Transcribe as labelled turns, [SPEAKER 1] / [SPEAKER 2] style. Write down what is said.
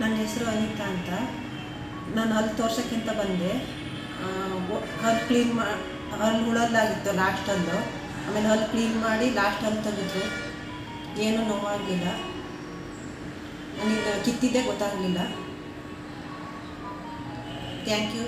[SPEAKER 1] ನನ್ನ ಹೆಸರು ಅನಿತಾ ಅಂತ. ನಾನು ಹಲ್ಲು ತೋರ್ಸೋಕ್ಕಿಂತ ಬಂದೆ. ಹಲ್ಲು ಕ್ಲೀನ್ ಮಾ ಹಲ್ಲು ಉಳೋದಾಗಿತ್ತು ಲಾಸ್ಟ್ ಹಲ್ಲು. ಆಮೇಲೆ ಹಲ್ಲು ಕ್ಲೀನ್ ಮಾಡಿ ಲಾಸ್ಟ್ ಹಲ್ಲು ತೆಗೆದ್ರು. ಏನೂ ನೋವಾಗಲಿಲ್ಲ ನನಗೆ ಕಿತ್ತಿದ್ದೇ ಗೊತ್ತಾಗಲಿಲ್ಲ. Thank you